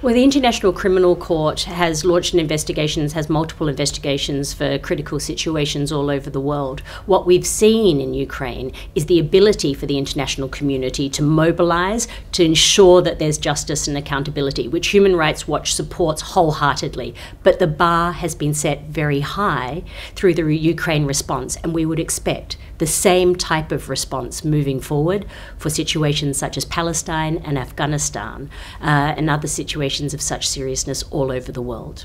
Well, the International Criminal Court has launched an investigation, has multiple investigations for critical situations all over the world. What we've seen in Ukraine is the ability for the international community to mobilize to ensure that there's justice and accountability, which Human Rights Watch supports wholeheartedly. But the bar has been set very high through the Ukraine response, and we would expect the same type of response moving forward for situations such as Palestine and Afghanistan uh, and other situations of such seriousness all over the world.